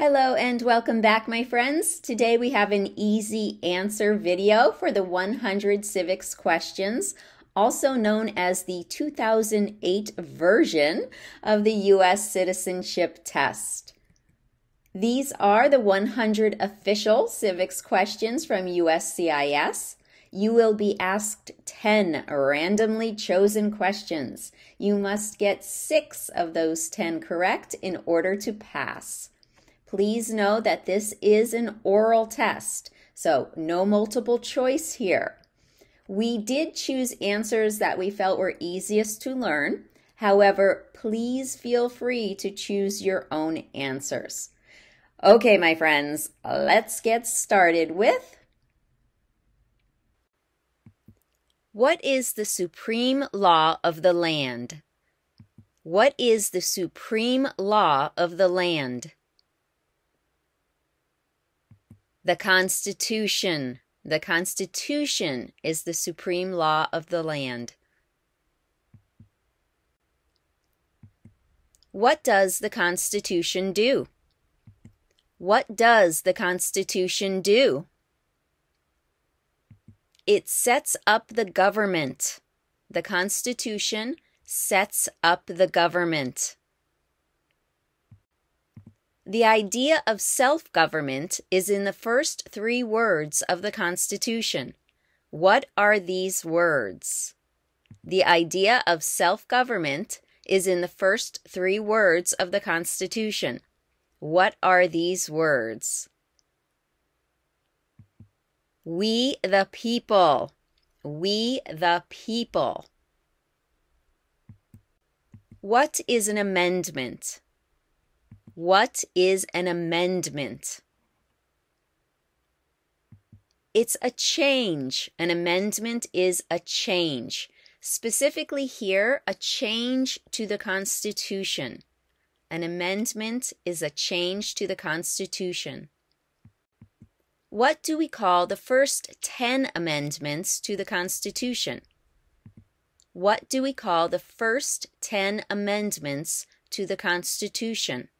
Hello and welcome back, my friends. Today we have an easy answer video for the 100 civics questions, also known as the 2008 version of the U.S. citizenship test. These are the 100 official civics questions from USCIS. You will be asked 10 randomly chosen questions. You must get six of those 10 correct in order to pass. Please know that this is an oral test, so no multiple choice here. We did choose answers that we felt were easiest to learn. However, please feel free to choose your own answers. Okay, my friends, let's get started with What is the supreme law of the land? What is the supreme law of the land? The Constitution. The Constitution is the supreme law of the land. What does the Constitution do? What does the Constitution do? It sets up the government. The Constitution sets up the government. The idea of self government is in the first three words of the Constitution. What are these words? The idea of self government is in the first three words of the Constitution. What are these words? We the people. We the people. What is an amendment? What is an amendment? It's a change. An amendment is a change. Specifically, here, a change to the Constitution. An amendment is a change to the Constitution. What do we call the first 10 amendments to the Constitution? What do we call the first 10 amendments to the Constitution?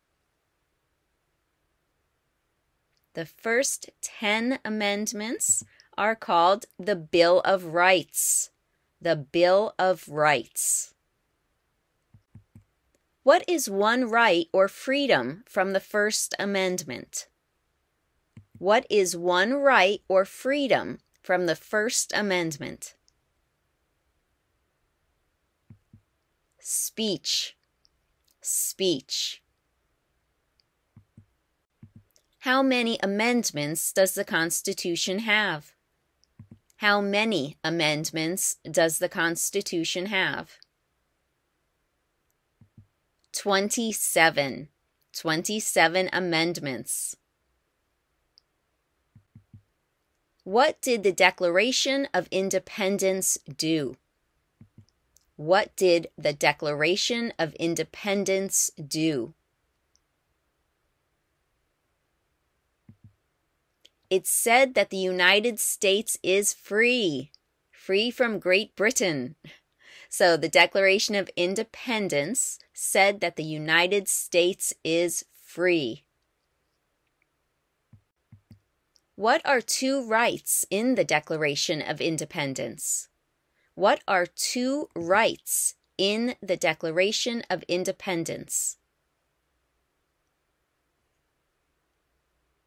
The first 10 amendments are called the Bill of Rights. The Bill of Rights. What is one right or freedom from the First Amendment? What is one right or freedom from the First Amendment? Speech. Speech. How many amendments does the Constitution have? How many amendments does the Constitution have? 27. 27 amendments. What did the Declaration of Independence do? What did the Declaration of Independence do? It said that the United States is free, free from Great Britain. So the Declaration of Independence said that the United States is free. What are two rights in the Declaration of Independence? What are two rights in the Declaration of Independence?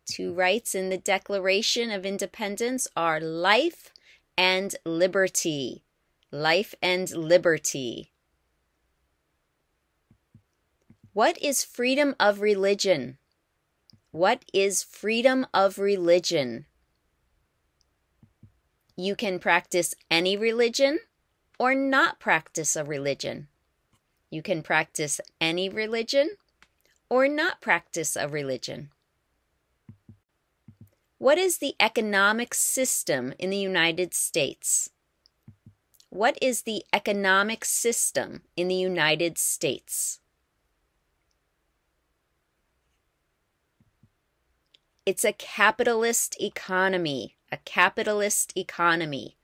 Two rights in the Declaration of Independence are life and liberty. Life and liberty. What is freedom of religion? What is freedom of religion? You can practice any religion or not practice a religion. You can practice any religion or not practice a religion. What is the economic system in the United States? What is the economic system in the United States? It's a capitalist economy, a capitalist economy.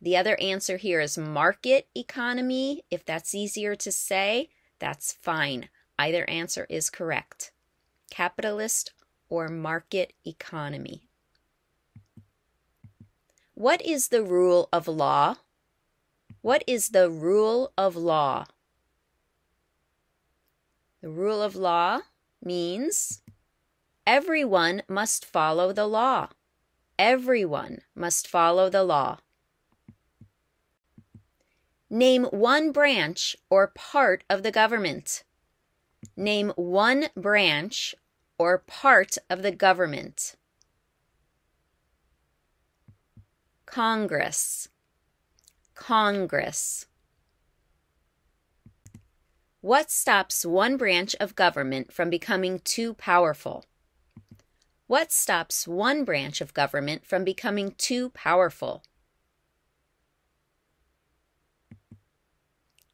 The other answer here is market economy. If that's easier to say, that's fine. Either answer is correct. Capitalist or market economy. What is the rule of law? What is the rule of law? The rule of law means everyone must follow the law. Everyone must follow the law. Name one branch or part of the government. Name one branch or part of the government. Congress. Congress. What stops one branch of government from becoming too powerful? What stops one branch of government from becoming too powerful?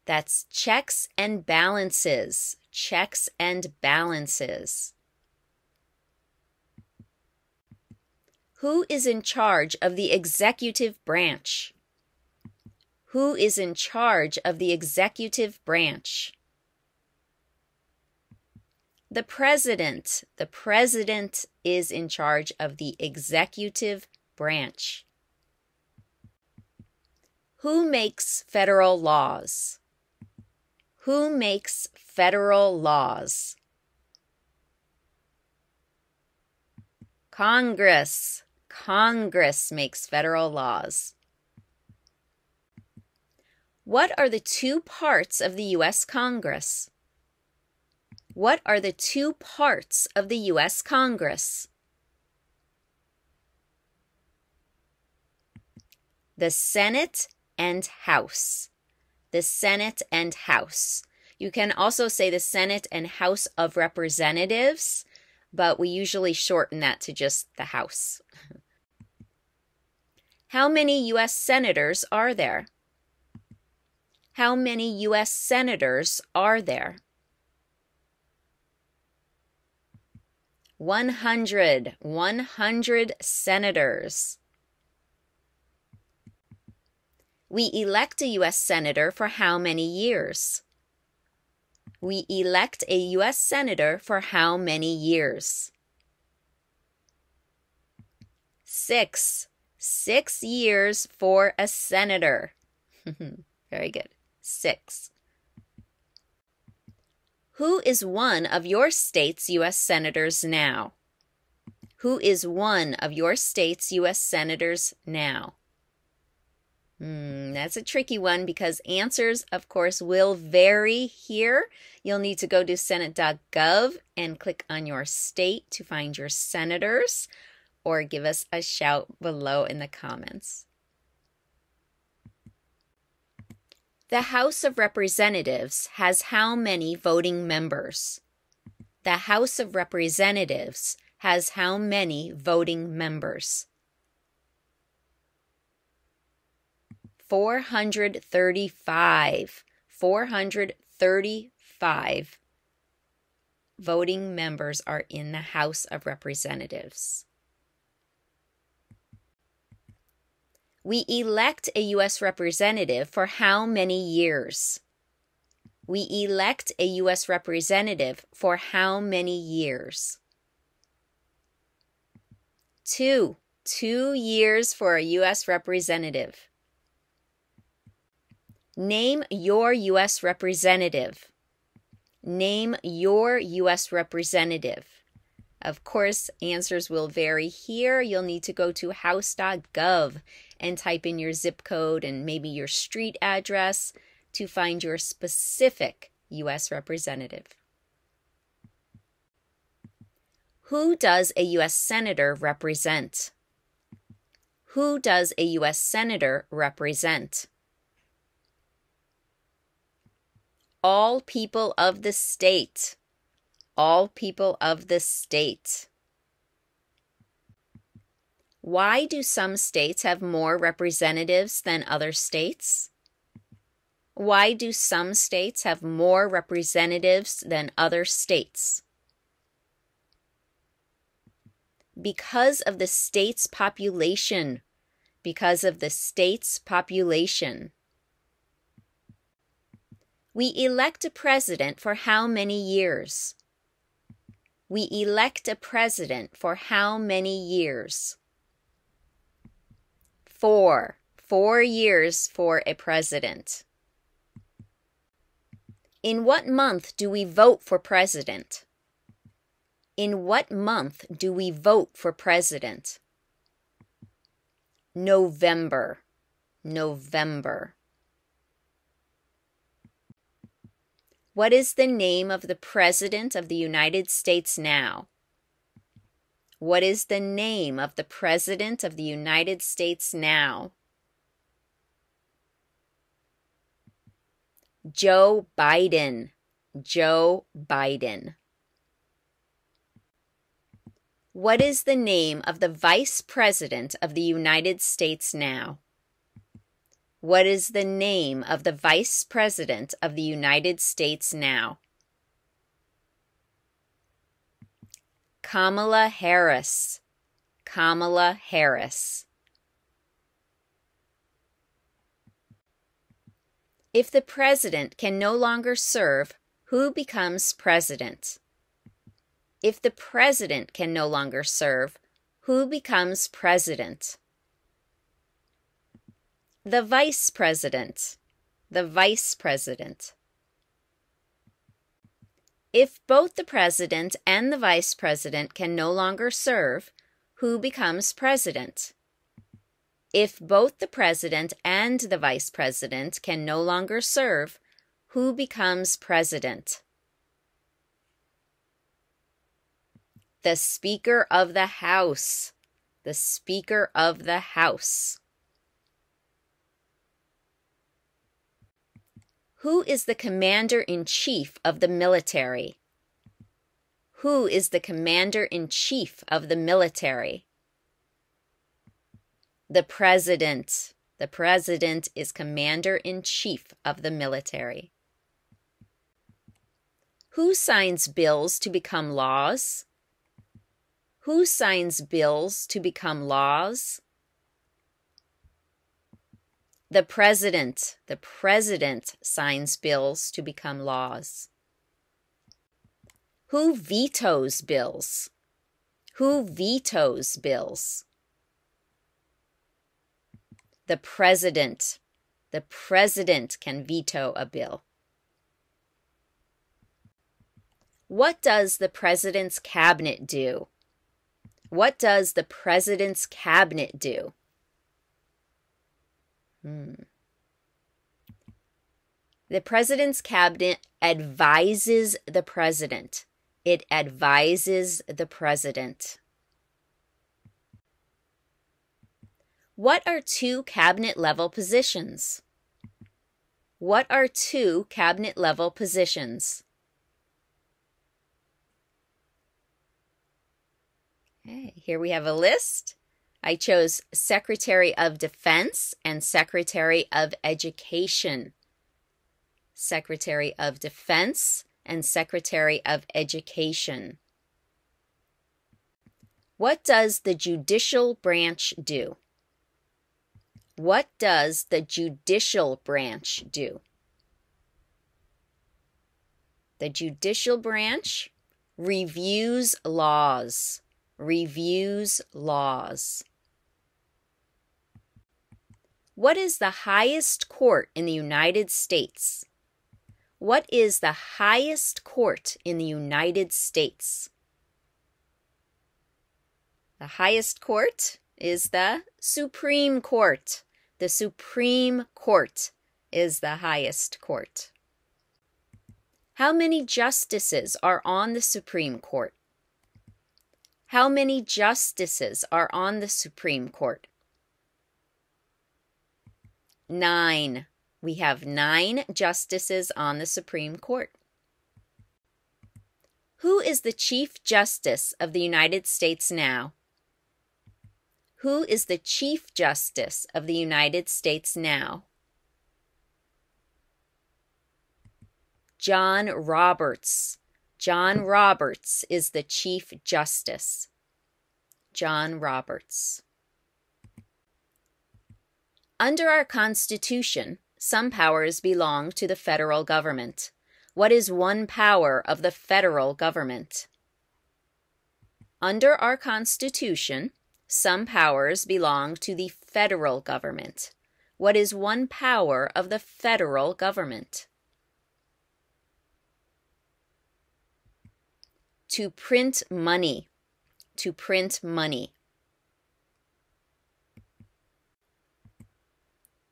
That's checks and balances. Checks and balances. Who is in charge of the executive branch? Who is in charge of the executive branch? The president. The president is in charge of the executive branch. Who makes federal laws? Who makes federal laws? Congress. Congress makes federal laws. What are the two parts of the U.S. Congress? What are the two parts of the U.S. Congress? The Senate and House. The Senate and House. You can also say the Senate and House of Representatives, but we usually shorten that to just the House. How many U.S. Senators are there? How many U.S. Senators are there? 100. 100 senators. We elect a U.S. Senator for how many years? We elect a U.S. Senator for how many years? Six. Six years for a senator. Very good. Six. Who is one of your state's U.S. senators now? Who is one of your state's U.S. senators now? Hmm, that's a tricky one because answers, of course, will vary here. You'll need to go to senate.gov and click on your state to find your senators or give us a shout below in the comments. The House of Representatives has how many voting members? The House of Representatives has how many voting members? 435. 435 voting members are in the House of Representatives. We elect a U.S. representative for how many years? We elect a U.S. representative for how many years? Two. Two years for a U.S. representative. Name your U.S. representative. Name your U.S. representative. Of course, answers will vary here. You'll need to go to house.gov and type in your zip code and maybe your street address to find your specific U.S. representative. Who does a U.S. Senator represent? Who does a U.S. Senator represent? All people of the state. All people of the state. Why do some states have more representatives than other states? Why do some states have more representatives than other states? Because of the state's population. Because of the state's population. We elect a president for how many years? We elect a president for how many years? Four. Four years for a president. In what month do we vote for president? In what month do we vote for president? November. November. What is the name of the President of the United States now? What is the name of the President of the United States now? Joe Biden. Joe Biden. What is the name of the Vice President of the United States now? What is the name of the Vice President of the United States now? Kamala Harris. Kamala Harris. If the president can no longer serve, who becomes president? If the president can no longer serve, who becomes president? The vice president. The vice president. If both the president and the vice president can no longer serve, who becomes president? If both the president and the vice president can no longer serve, who becomes president? The Speaker of the House. The Speaker of the House. Who is the Commander in Chief of the military? Who is the Commander in Chief of the military? The president. The president is commander in chief of the military. Who signs bills to become laws? Who signs bills to become laws? The president. The president signs bills to become laws. Who vetoes bills? Who vetoes bills? The president. The president can veto a bill. What does the president's cabinet do? What does the president's cabinet do? Hmm. The president's cabinet advises the president. It advises the president. What are two cabinet level positions? What are two cabinet level positions? Okay, here we have a list. I chose Secretary of Defense and Secretary of Education. Secretary of Defense and Secretary of Education. What does the judicial branch do? What does the judicial branch do? The judicial branch reviews laws. Reviews laws. What is the highest court in the United States? What is the highest court in the United States? The highest court is the Supreme Court. The Supreme Court is the highest court. How many justices are on the Supreme Court? How many justices are on the Supreme Court? Nine. We have nine justices on the Supreme Court. Who is the Chief Justice of the United States now? Who is the Chief Justice of the United States now? John Roberts. John Roberts is the Chief Justice. John Roberts. Under our Constitution, some powers belong to the federal government. What is one power of the federal government? Under our Constitution, some powers belong to the federal government. What is one power of the federal government? To print money. To print money.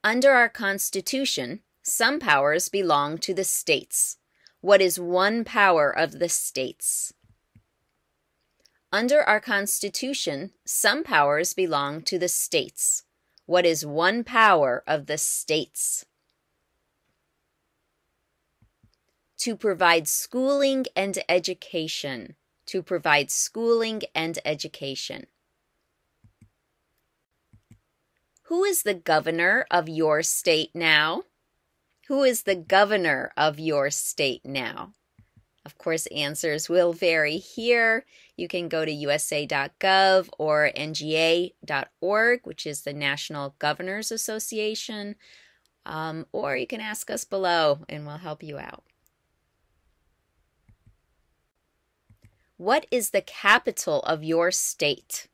Under our Constitution, some powers belong to the states. What is one power of the states? Under our Constitution, some powers belong to the states. What is one power of the states? To provide schooling and education. To provide schooling and education. Who is the governor of your state now? Who is the governor of your state now? Of course, answers will vary here. You can go to usa.gov or nga.org, which is the National Governors Association, um, or you can ask us below and we'll help you out. What is the capital of your state?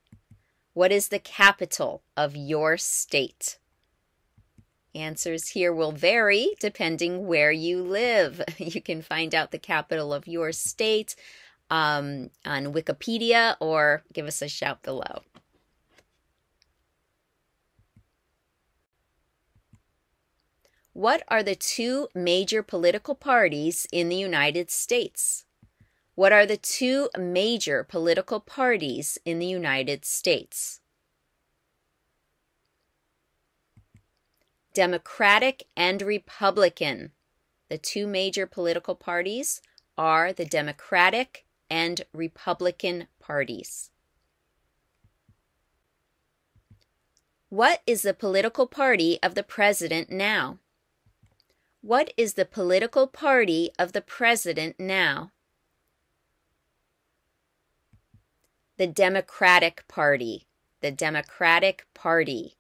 What is the capital of your state? Answers here will vary depending where you live. You can find out the capital of your state um, on Wikipedia or give us a shout below. What are the two major political parties in the United States? What are the two major political parties in the United States? Democratic and Republican. The two major political parties are the Democratic and Republican parties. What is the political party of the president now? What is the political party of the president now? The Democratic Party. The Democratic Party.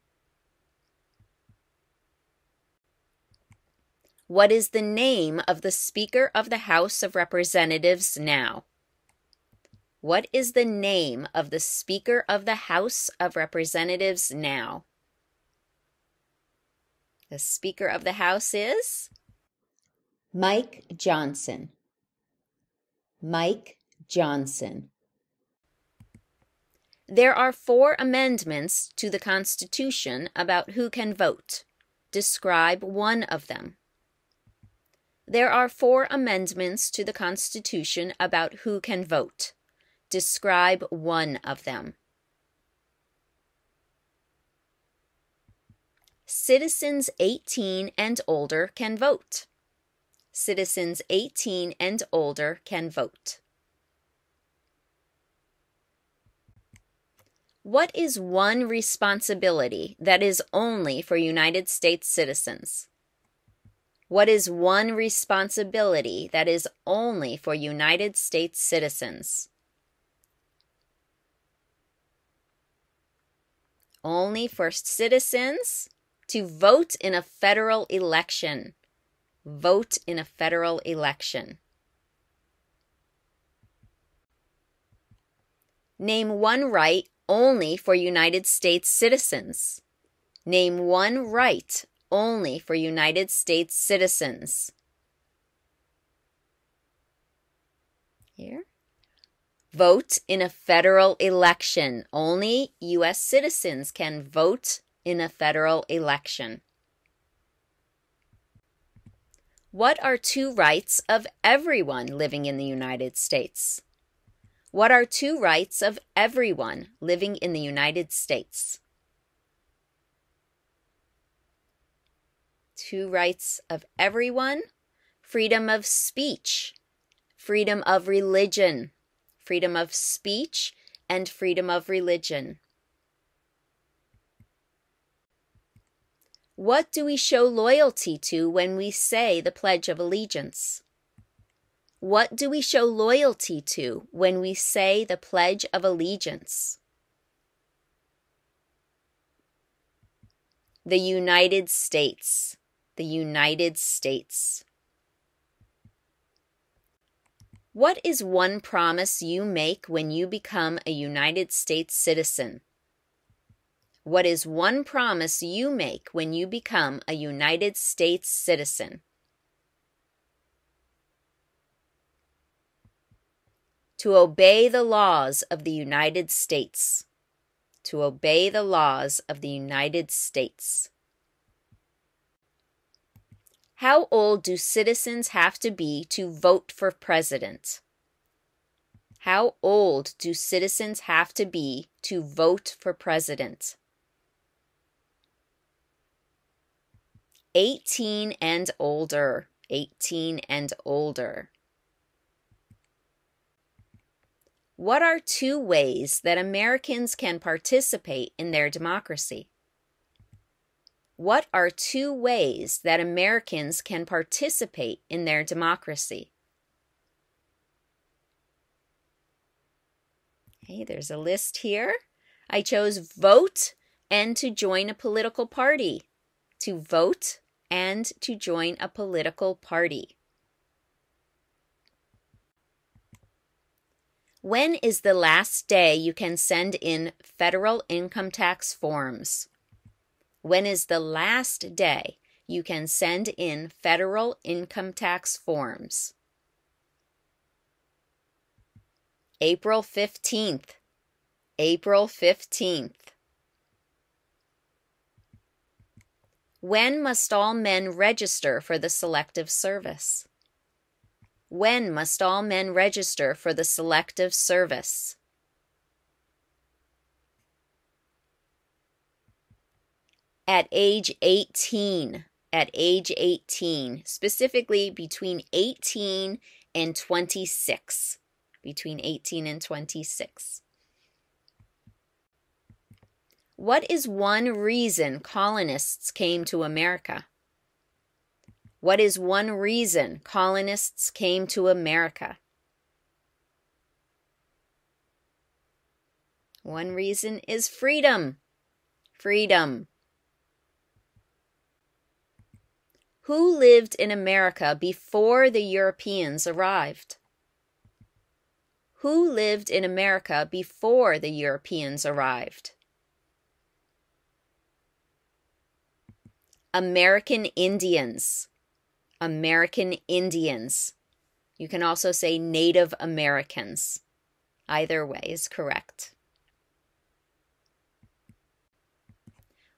What is the name of the Speaker of the House of Representatives now? What is the name of the Speaker of the House of Representatives now? The Speaker of the House is Mike Johnson. Mike Johnson. There are four amendments to the Constitution about who can vote. Describe one of them. There are four amendments to the Constitution about who can vote. Describe one of them. Citizens 18 and older can vote. Citizens 18 and older can vote. What is one responsibility that is only for United States citizens? What is one responsibility that is only for United States citizens? Only for citizens to vote in a federal election. Vote in a federal election. Name one right only for United States citizens. Name one right only for United States citizens. Here. Vote in a federal election. Only U.S. citizens can vote in a federal election. What are two rights of everyone living in the United States? What are two rights of everyone living in the United States? two rights of everyone freedom of speech, freedom of religion, freedom of speech, and freedom of religion. What do we show loyalty to when we say the Pledge of Allegiance? What do we show loyalty to when we say the Pledge of Allegiance? The United States the United States. What is one promise you make when you become a United States citizen? What is one promise you make when you become a United States citizen? To obey the laws of the United States. To obey the laws of the United States. How old do citizens have to be to vote for president? How old do citizens have to be to vote for president? 18 and older. 18 and older. What are two ways that Americans can participate in their democracy? What are two ways that Americans can participate in their democracy? Okay, there's a list here. I chose vote and to join a political party. To vote and to join a political party. When is the last day you can send in federal income tax forms? When is the last day you can send in federal income tax forms? April 15th. April 15th. When must all men register for the Selective Service? When must all men register for the Selective Service? at age 18. At age 18, specifically between 18 and 26. Between 18 and 26. What is one reason colonists came to America? What is one reason colonists came to America? One reason is freedom. Freedom. Who lived in America before the Europeans arrived? Who lived in America before the Europeans arrived? American Indians. American Indians. You can also say Native Americans. Either way is correct.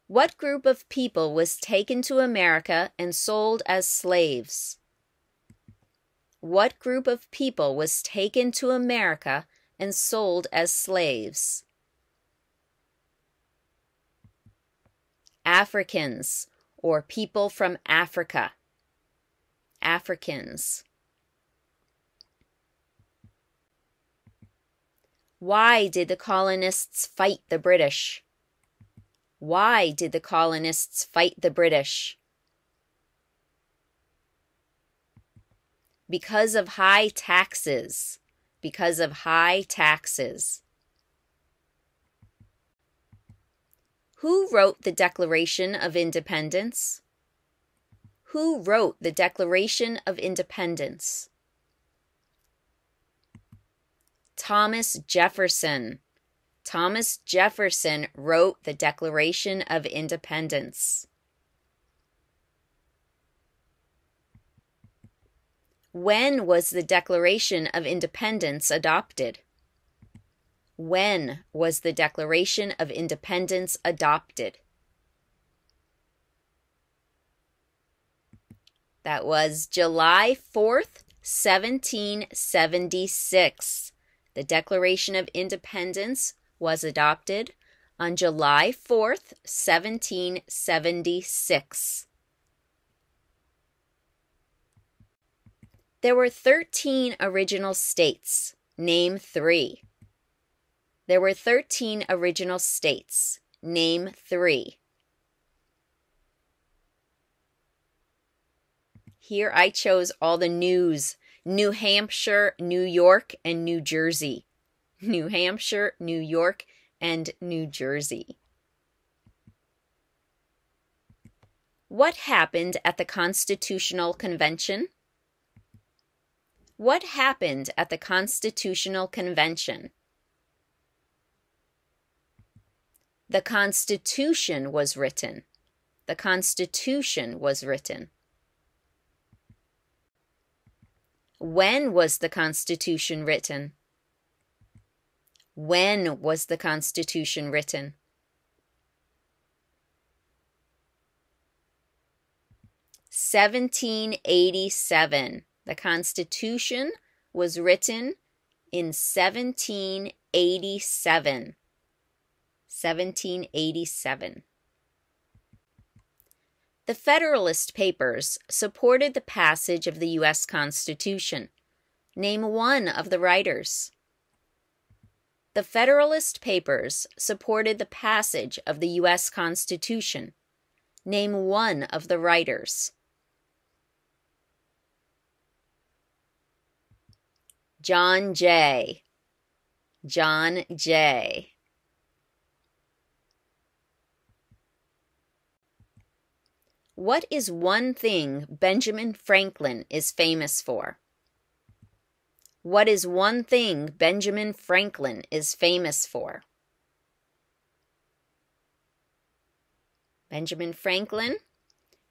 What group of people was taken to America and sold as slaves? What group of people was taken to America and sold as slaves? Africans, or people from Africa. Africans. Why did the colonists fight the British? Why did the colonists fight the British? Because of high taxes. Because of high taxes. Who wrote the Declaration of Independence? Who wrote the Declaration of Independence? Thomas Jefferson. Thomas Jefferson wrote the Declaration of Independence. When was the Declaration of Independence adopted? When was the Declaration of Independence adopted? That was July 4th, 1776. The Declaration of Independence was adopted on July 4th, 1776. There were 13 original states. Name three. There were 13 original states. Name three. Here I chose all the news New Hampshire, New York, and New Jersey. New Hampshire, New York, and New Jersey. What happened at the Constitutional Convention? What happened at the Constitutional Convention? The Constitution was written. The Constitution was written. When was the Constitution written? When was the Constitution written? Seventeen eighty seven. The Constitution was written in seventeen eighty seven. 1787. The Federalist Papers supported the passage of the U.S. Constitution. Name one of the writers. The Federalist Papers supported the passage of the U.S. Constitution. Name one of the writers. John Jay. John Jay. What is one thing Benjamin Franklin is famous for? What is one thing Benjamin Franklin is famous for? Benjamin Franklin,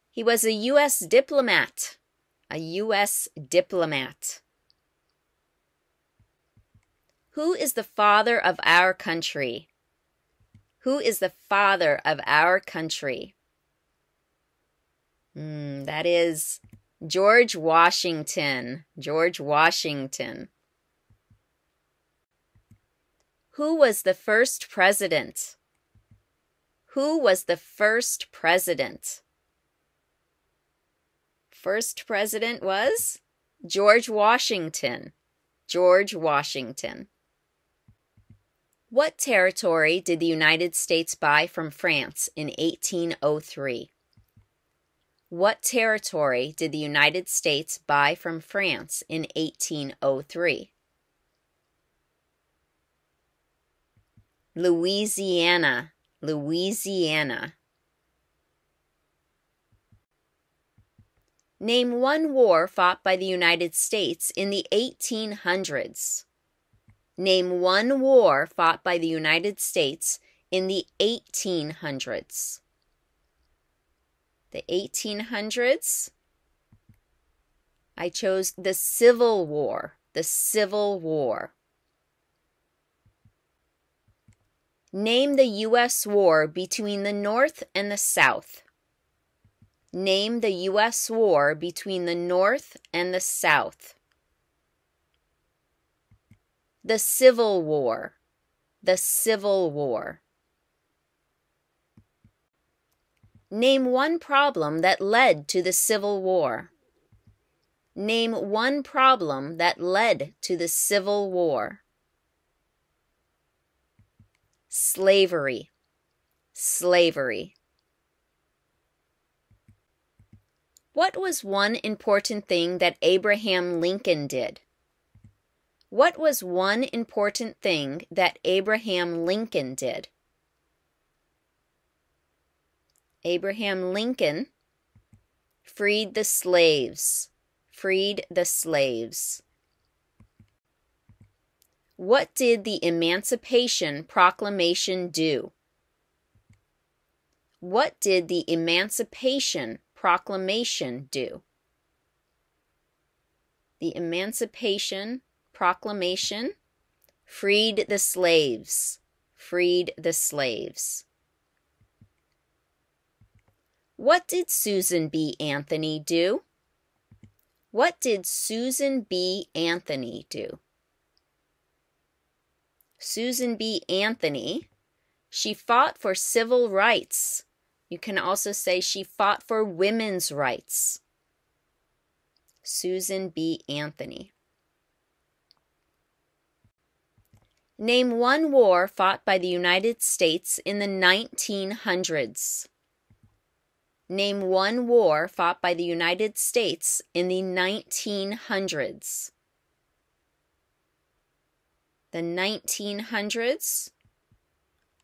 he was a U.S. diplomat. A U.S. diplomat. Who is the father of our country? Who is the father of our country? Mm, that is George Washington. George Washington. Who was the first president? Who was the first president? First president was George Washington. George Washington. What territory did the United States buy from France in 1803? What territory did the United States buy from France in 1803? Louisiana, Louisiana. Name one war fought by the United States in the 1800s. Name one war fought by the United States in the 1800s the 1800s. I chose the Civil War, the Civil War. Name the U.S. war between the North and the South. Name the U.S. war between the North and the South. The Civil War. The Civil War. Name one problem that led to the Civil War. Name one problem that led to the Civil War. Slavery. Slavery. What was one important thing that Abraham Lincoln did? What was one important thing that Abraham Lincoln did? Abraham Lincoln freed the slaves. Freed the slaves. What did the Emancipation Proclamation do? What did the Emancipation Proclamation do? The Emancipation Proclamation freed the slaves. Freed the slaves. What did Susan B. Anthony do? What did Susan B. Anthony do? Susan B. Anthony, she fought for civil rights. You can also say she fought for women's rights. Susan B. Anthony. Name one war fought by the United States in the 1900s. Name one war fought by the United States in the 1900s. The 1900s.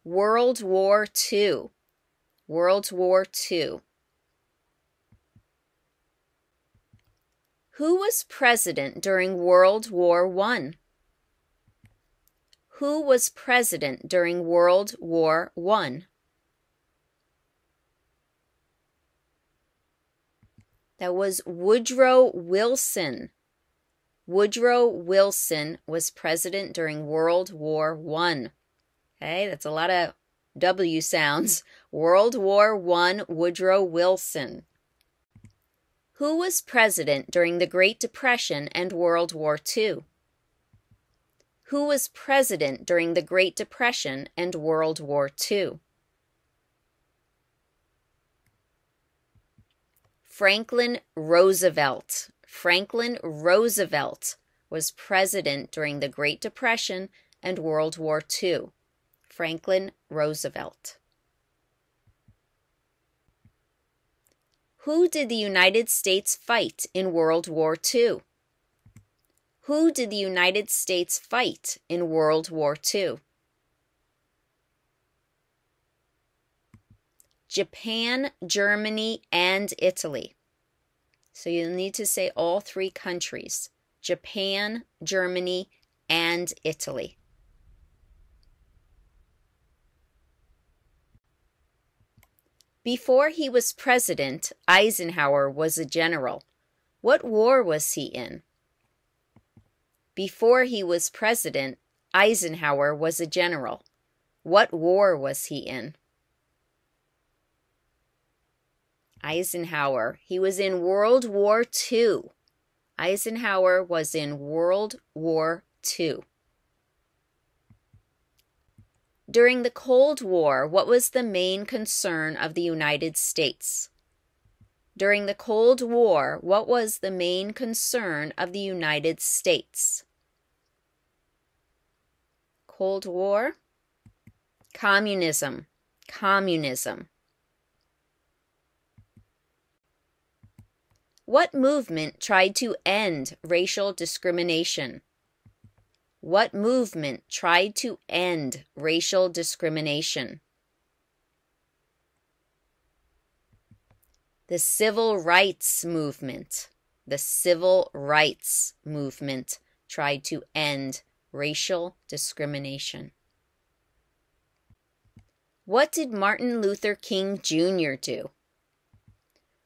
World War II. World War II. Who was president during World War I? Who was president during World War I? That was Woodrow Wilson. Woodrow Wilson was president during World War I. Okay, that's a lot of W sounds. World War I, Woodrow Wilson. Who was president during the Great Depression and World War II? Who was president during the Great Depression and World War II? Franklin Roosevelt. Franklin Roosevelt was president during the Great Depression and World War II. Franklin Roosevelt. Who did the United States fight in World War II? Who did the United States fight in World War II? Japan, Germany, and Italy. So you'll need to say all three countries Japan, Germany, and Italy. Before he was president, Eisenhower was a general. What war was he in? Before he was president, Eisenhower was a general. What war was he in? Eisenhower. He was in World War II. Eisenhower was in World War II. During the Cold War, what was the main concern of the United States? During the Cold War, what was the main concern of the United States? Cold War? Communism. Communism. What movement tried to end racial discrimination? What movement tried to end racial discrimination? The Civil Rights Movement. The Civil Rights Movement tried to end racial discrimination. What did Martin Luther King Jr. do?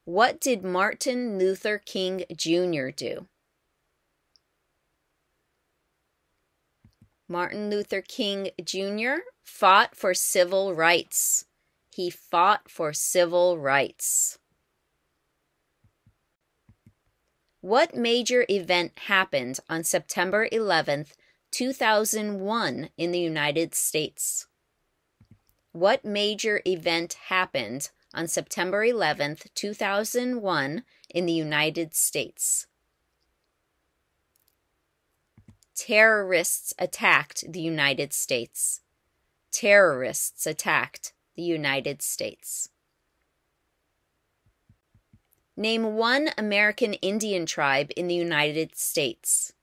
What did Martin Luther King Jr. do? Martin Luther King Jr. fought for civil rights. He fought for civil rights. What major event happened on September 11th, 2001 in the United States? What major event happened on September 11th, 2001 in the United States? Terrorists attacked the United States. Terrorists attacked the United States. Name one American Indian tribe in the United States.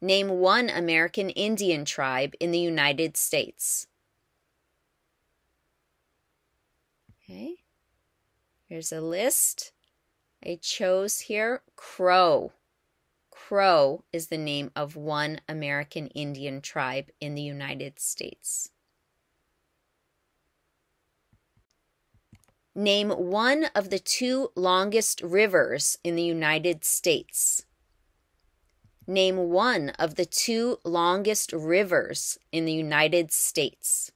Name one American Indian tribe in the United States. Okay, here's a list. I chose here Crow. Crow is the name of one American Indian tribe in the United States. Name one of the two longest rivers in the United States. Name one of the two longest rivers in the United States.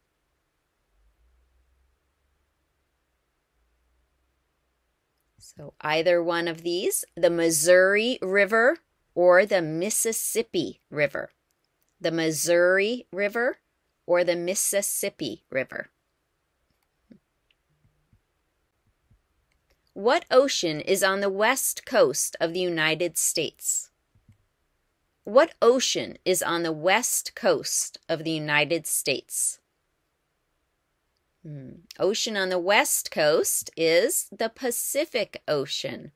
So either one of these, the Missouri River or the Mississippi River, the Missouri River or the Mississippi River. What ocean is on the west coast of the United States? What ocean is on the west coast of the United States? Hmm. Ocean on the west coast is the Pacific Ocean.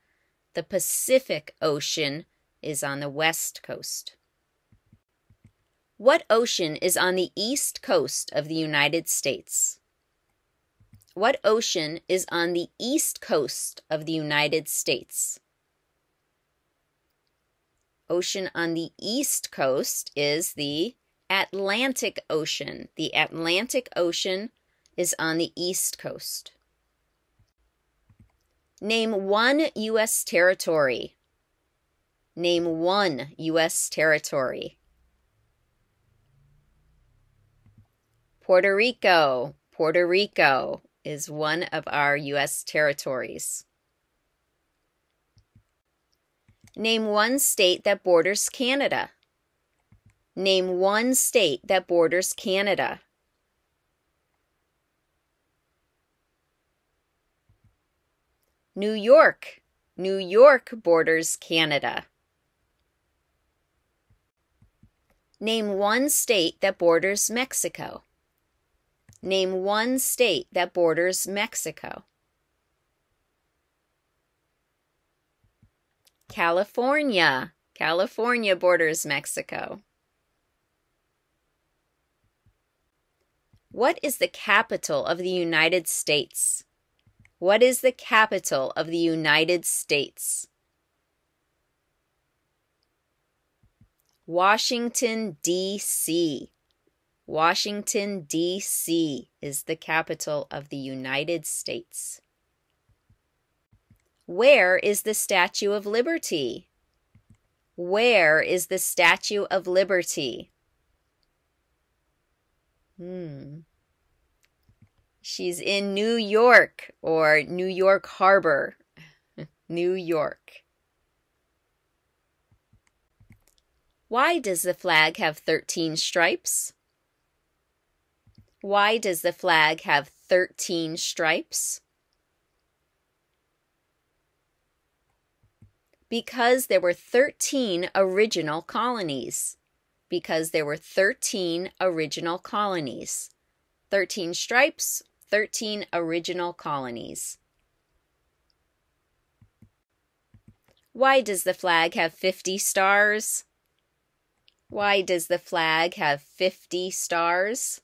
The Pacific Ocean is on the west coast. What ocean is on the east coast of the United States? What ocean is on the east coast of the United States? ocean on the east coast is the Atlantic Ocean. The Atlantic Ocean is on the east coast. Name one U.S. territory. Name one U.S. territory. Puerto Rico. Puerto Rico is one of our U.S. territories. Name one state that borders Canada. Name one state that borders Canada. New York. New York borders Canada. Name one state that borders Mexico. Name one state that borders Mexico. California. California borders Mexico. What is the capital of the United States? What is the capital of the United States? Washington, D.C. Washington, D.C. is the capital of the United States. Where is the Statue of Liberty? Where is the Statue of Liberty? Hmm. She's in New York or New York Harbor. New York. Why does the flag have 13 stripes? Why does the flag have 13 stripes? Because there were 13 original colonies because there were 13 original colonies. 13 stripes, 13 original colonies. Why does the flag have 50 stars? Why does the flag have 50 stars?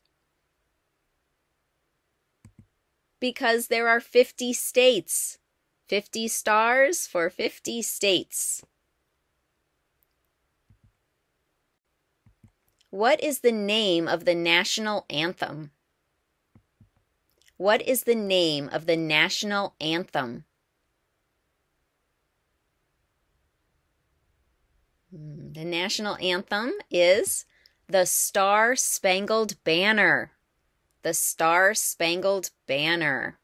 Because there are 50 states. 50 stars for 50 states. What is the name of the national anthem? What is the name of the national anthem? Hmm, the national anthem is the Star Spangled Banner. The Star Spangled Banner.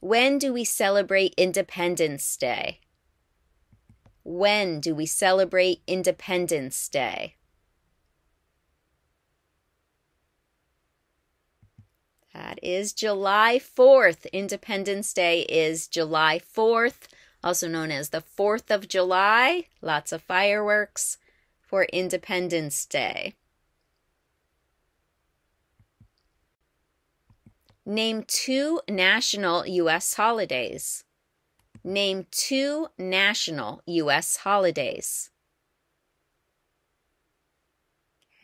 When do we celebrate Independence Day? When do we celebrate Independence Day? That is July 4th. Independence Day is July 4th, also known as the 4th of July. Lots of fireworks for Independence Day. Name two national U.S. holidays. Name two national U.S. holidays.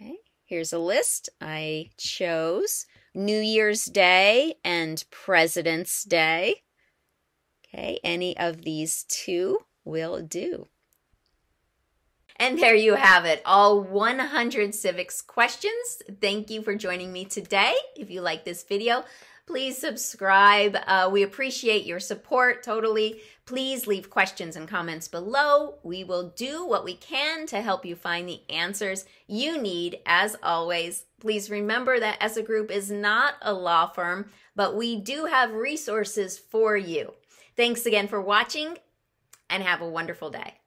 Okay, here's a list. I chose New Year's Day and President's Day. Okay, any of these two will do. And there you have it, all 100 civics questions. Thank you for joining me today. If you like this video, Please subscribe. Uh, we appreciate your support totally. Please leave questions and comments below. We will do what we can to help you find the answers you need. As always, please remember that ESSA Group is not a law firm, but we do have resources for you. Thanks again for watching and have a wonderful day.